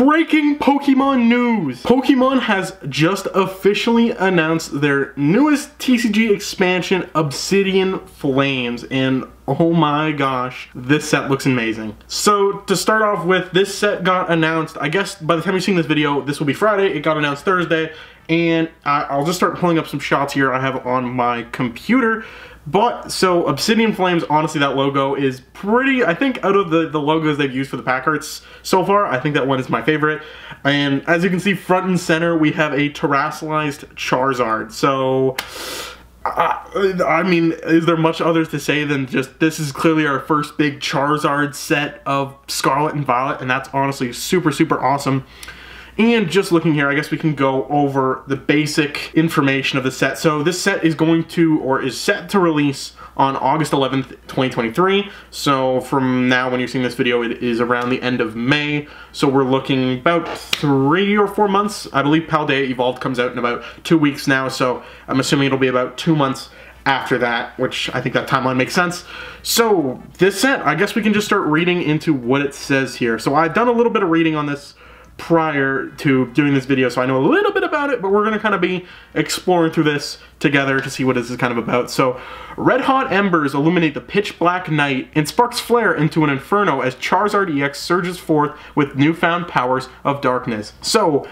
breaking Pokemon news. Pokemon has just officially announced their newest TCG expansion, Obsidian Flames, and oh my gosh, this set looks amazing. So to start off with, this set got announced, I guess by the time you're seeing this video, this will be Friday, it got announced Thursday, and I, will just start pulling up some shots here I have on my computer. But, so Obsidian Flames, honestly, that logo is pretty, I think out of the, the logos they've used for the pack arts so far, I think that one is my favorite. And as you can see, front and center, we have a terastallized Charizard. So, I, I mean, is there much others to say than just this is clearly our first big Charizard set of Scarlet and Violet, and that's honestly super, super awesome. And just looking here, I guess we can go over the basic information of the set. So this set is going to, or is set to release on August 11th, 2023. So from now when you're seeing this video, it is around the end of May. So we're looking about three or four months. I believe Paldea Evolved comes out in about two weeks now. So I'm assuming it'll be about two months after that, which I think that timeline makes sense. So this set, I guess we can just start reading into what it says here. So I've done a little bit of reading on this prior to doing this video, so I know a little bit about it, but we're to kind of be exploring through this together to see what this is kind of about. So, red hot embers illuminate the pitch black night and sparks flare into an inferno as Charizard EX surges forth with newfound powers of darkness. So,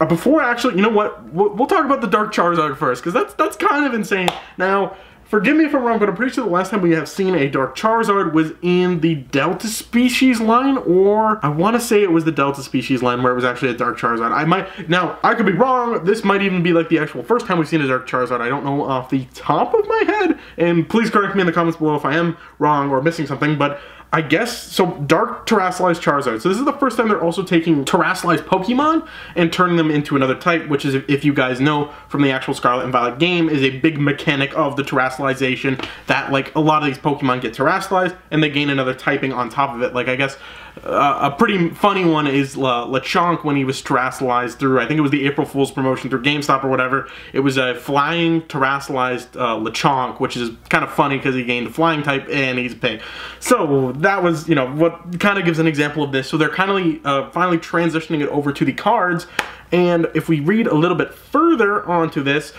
uh, before actually, you know what, we'll, we'll talk about the Dark Charizard first, because that's, that's kind of insane. Now, Forgive me if I'm wrong, but I'm pretty sure the last time we have seen a Dark Charizard was in the Delta species line, or I want to say it was the Delta species line where it was actually a Dark Charizard. I might, now, I could be wrong. This might even be like the actual first time we've seen a Dark Charizard. I don't know off the top of my head, and please correct me in the comments below if I am wrong or missing something, but I guess, so Dark Terastallized Charizard. So this is the first time they're also taking Terastallized Pokemon and turning them into another type, which is, if you guys know from the actual Scarlet and Violet game, is a big mechanic of the Terastallization that, like, a lot of these Pokemon get Terastallized and they gain another typing on top of it. Like, I guess uh, a pretty funny one is uh, Lechonk when he was terastallized through, I think it was the April Fool's promotion through GameStop or whatever. It was a flying terastallized uh, Lechonk, which is kind of funny because he gained a flying type and he's a pig. So that was, you know, what kind of gives an example of this. So they're kind of uh, finally transitioning it over to the cards. And if we read a little bit further onto this,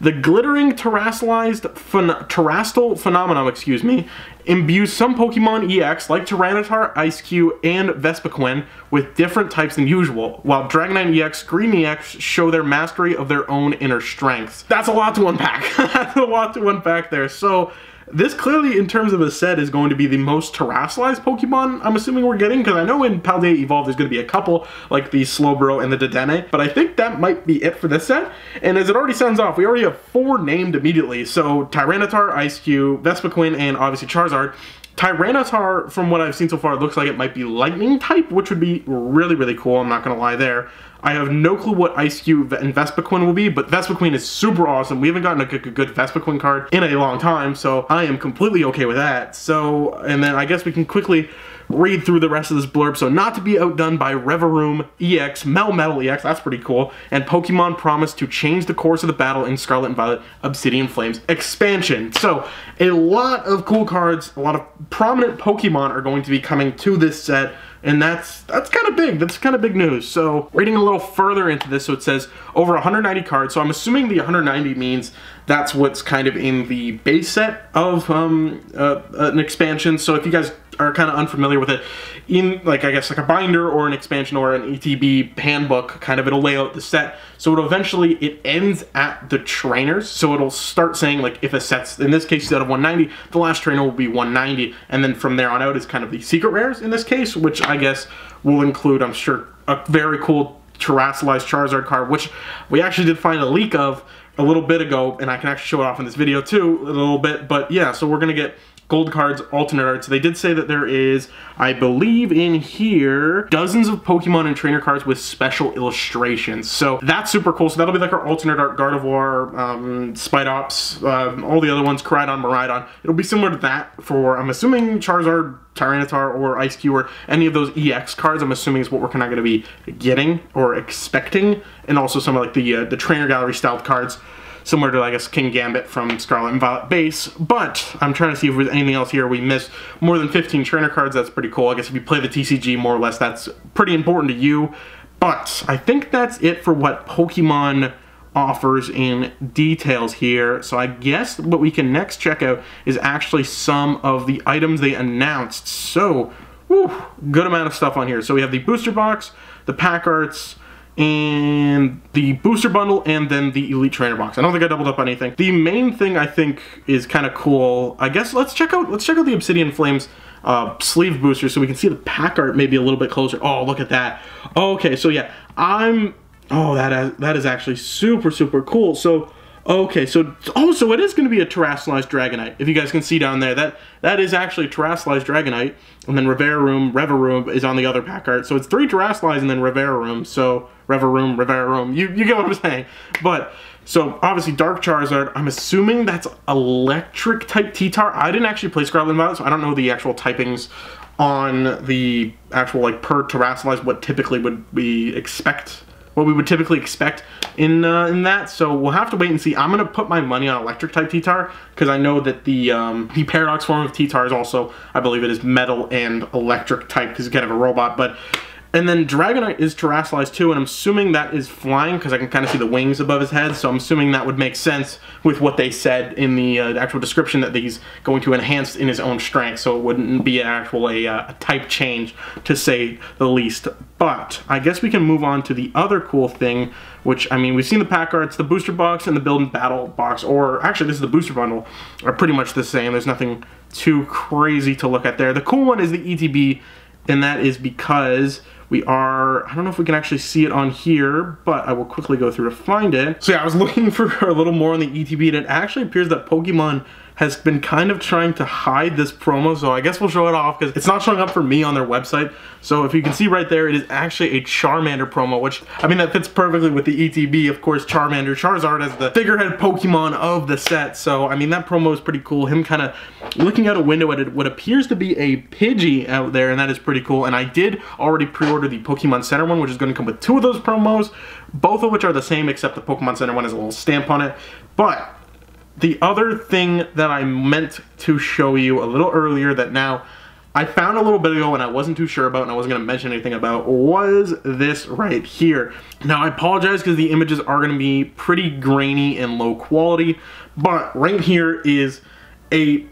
the glittering terastallized phen terastal phenomenon, excuse me, imbues some Pokemon EX like Tyranitar, Eiscue, and Vespiquen with different types than usual, while Dragonite EX, Greedent EX show their mastery of their own inner strengths. That's a lot to unpack. That's a lot to unpack there. So this clearly, in terms of a set, is going to be the most terastallized Pokemon I'm assuming we're getting, because I know in Paldea Evolved there's going to be a couple, like the Slowbro and the Dedenne, but I think that might be it for this set. And as it already sounds off, we already have four named immediately, so Tyranitar, Eiscue, Vespiquen, and obviously Charizard. Tyranitar, from what I've seen so far, looks like it might be lightning type, which would be really, really cool, I'm not going to lie there. I have no clue what Eiscue and Vespiquen will be, but Vespiquen is super awesome. We haven't gotten a good, Vespiquen card in a long time, so I am completely okay with that. So, and then I guess we can quickly read through the rest of this blurb. So not to be outdone by Revavroom EX, Melmetal EX, that's pretty cool, and Pokemon promise to change the course of the battle in Scarlet and Violet Obsidian Flames expansion. So a lot of cool cards, a lot of prominent Pokemon are going to be coming to this set and that's that's kind of big. That's kind of big news. So reading a little further into this, so it says over 190 cards. So I'm assuming the 190 means that's what's kind of in the base set of um, uh, an expansion. So if you guys are kind of unfamiliar with it, in like I guess like a binder or an expansion or an ETB handbook, kind of it'll lay out the set. So it'll eventually it ends at the trainers. So it'll start saying like if a set's in this case out of 190, the last trainer will be 190, and then from there on out is kind of the secret rares in this case, which I guess will include I'm sure a very cool Terastallized Charizard card, which we actually did find a leak of a little bit ago, and I can actually show it off in this video too, a little bit, but yeah, so we're gonna get gold cards, alternate art. So they did say that there is, I believe in here, dozens of Pokemon and trainer cards with special illustrations. So that's super cool. So that'll be like our alternate art Gardevoir, um, Spidops, um, all the other ones, Koraidon, Miraidon. It'll be similar to that for, I'm assuming, Charizard, Tyranitar, or Eiscue, or any of those EX cards, I'm assuming is what we're kind of going to be getting or expecting. And also some of like the, uh, the trainer gallery styled cards similar to, I guess, Kingambit from Scarlet and Violet base. But I'm trying to see if there's anything else here. We missed more than 15 trainer cards. That's pretty cool. I guess if you play the TCG more or less, that's pretty important to you. But I think that's it for what Pokemon offers in details here. So I guess what we can next check out is actually some of the items they announced. So, whew, good amount of stuff on here. So we have the booster box, the pack arts, and the booster bundle and then the elite trainer box. I don't think I doubled up on anything. The main thing I think is kind of cool. I guess let's check out let's check out the Obsidian Flames uh, sleeve booster so we can see the pack art maybe a little bit closer. Oh, look at that. okay, so yeah, I'm oh that that is actually super super cool. So Okay, so oh, so it is going to be a terastallized Dragonite. If you guys can see down there, that that is actually a terastallized Dragonite, and then Reveraroom, Revaroom is on the other pack art. So it's three terastallized and then Reveraroom. So Revaroom, Reveraroom. You you get what I'm saying? But so obviously Dark Charizard. I'm assuming that's Electric type T-Tar. I didn't actually play Scarlet and Violet, so I don't know the actual typings on the actual like per terastallized what typically would we expect what we would typically expect in uh, in that. So we'll have to wait and see. I'm gonna put my money on electric type T-Tar because I know that the um, the paradox form of T-Tar is also, I believe it is metal and electric type because it's kind of a robot. But and then Dragonite is terastallized too, and I'm assuming that is flying because I can kind of see the wings above his head, so I'm assuming that would make sense with what they said in the uh, actual description that he's going to enhance in his own strength, so it wouldn't be an actual a, uh, a type change to say the least. But I guess we can move on to the other cool thing, which, I mean, we've seen the pack arts, the booster box and the build and battle box, or actually this is the booster bundle, are pretty much the same. There's nothing too crazy to look at there. The cool one is the ETB, and that is because we are, I don't know if we can actually see it on here, but I will quickly go through to find it. So yeah, I was looking for a little more on the ETB, and it actually appears that Pokemon has been kind of trying to hide this promo, so I guess we'll show it off because it's not showing up for me on their website. So if you can see right there, it is actually a Charmander promo, which, I mean, that fits perfectly with the ETB, of course, Charmander. Charizard as the figurehead Pokemon of the set, so, I mean, that promo is pretty cool. Him kind of looking out a window at what appears to be a Pidgey out there, and that is pretty cool. And I did already pre-order the Pokemon Center one, which is going to come with two of those promos, both of which are the same, except the Pokemon Center one has a little stamp on it. But the other thing that I meant to show you a little earlier that now I found a little bit ago and I wasn't too sure about and I wasn't going to mention anything about was this right here. Now I apologize because the images are going to be pretty grainy and low quality, but right here is a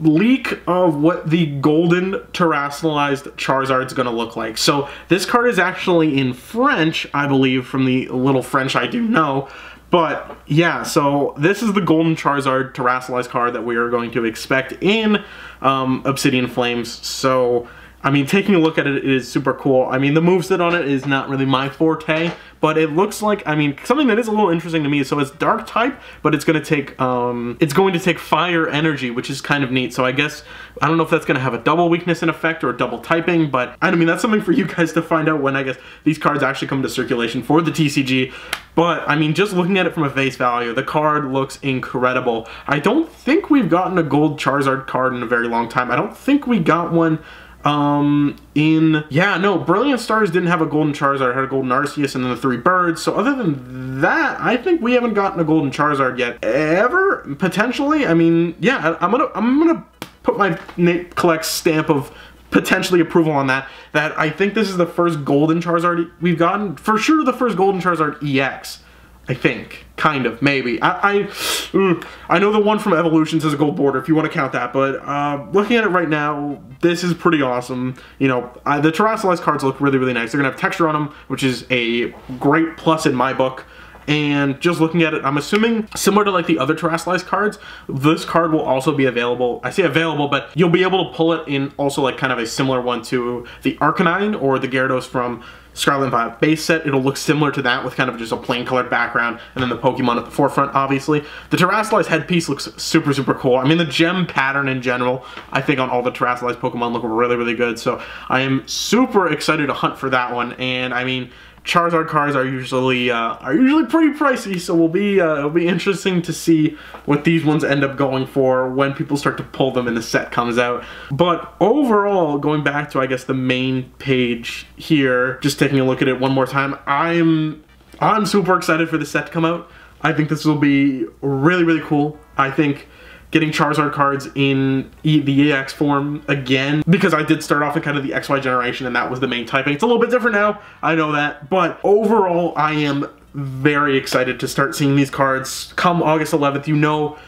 leak of what the golden terastallized Charizard is going to look like. So this card is actually in French, I believe, from the little French I do know, but yeah, so this is the Golden Charizard Terastallized card that we are going to expect in um, Obsidian Flames. So I mean, taking a look at it, it is super cool. I mean, the moveset on it is not really my forte, but it looks like, I mean, something that is a little interesting to me. So it's dark type, but it's going to take, um, it's going to take fire energy, which is kind of neat. So I guess, I don't know if that's going to have a double weakness in effect or a double typing, but I mean, that's something for you guys to find out when I guess these cards actually come to circulation for the TCG. But, I mean, just looking at it from a face value, the card looks incredible. I don't think we've gotten a gold Charizard card in a very long time. I don't think we got one um, in, yeah, no, Brilliant Stars didn't have a Golden Charizard, had a Golden Arceus and then the three birds. So other than that, I think we haven't gotten a Golden Charizard yet. Ever? Potentially? I mean, yeah, I'm gonna, I'm gonna put my Nate Collects stamp of potentially approval on that. That I think this is the first Golden Charizard we've gotten. For sure the first Golden Charizard EX. I think. Kind of, maybe. I, I, I know the one from Evolutions has a gold border, if you want to count that, but uh, looking at it right now, this is pretty awesome. You know, I, the Terastallized cards look really, really nice. They're going to have texture on them, which is a great plus in my book. And just looking at it, I'm assuming similar to like the other Terastallized cards, this card will also be available. I say available, but you'll be able to pull it in also like kind of a similar one to the Arcanine or the Gyarados from Scarlet Violet base set. It'll look similar to that with kind of just a plain colored background and then the Pokemon at the forefront, obviously. The Terastallized headpiece looks super, super cool. I mean, the gem pattern in general, I think on all the Terastallized Pokemon look really, really good. So I am super excited to hunt for that one. And I mean, Charizard cards are usually uh, are usually pretty pricey, so we'll be uh, it'll be interesting to see what these ones end up going for when people start to pull them and the set comes out. But overall, going back to I guess the main page here, just taking a look at it one more time, I'm I'm super excited for the set to come out. I think this will be really really cool. I think getting Charizard cards in e the EX form again because I did start off in kind of the XY generation and that was the main typing. It's a little bit different now, I know that, but overall I am very excited to start seeing these cards come August 11th. You know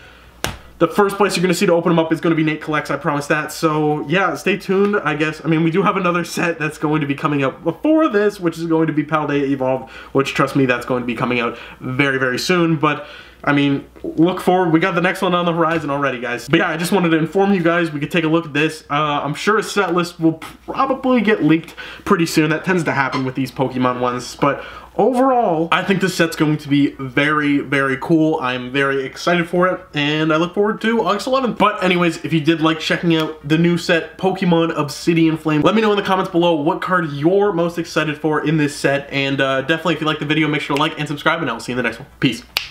the first place you're going to see to open them up is going to be Nate Collects, I promise that. So yeah, stay tuned, I guess. I mean, we do have another set that's going to be coming up before this, which is going to be Paldea Evolved, which trust me, that's going to be coming out very, very soon. But I mean, look forward. We got the next one on the horizon already, guys. But yeah, I just wanted to inform you guys. We could take a look at this. Uh, I'm sure a set list will probably get leaked pretty soon. That tends to happen with these Pokemon ones. But overall, I think this set's going to be very, very cool. I'm very excited for it, and I look forward to August 11th. But anyways, if you did like checking out the new set, Pokemon Obsidian Flame, let me know in the comments below what card you're most excited for in this set, and uh, definitely if you like the video, make sure to like and subscribe, and I will see you in the next one. Peace.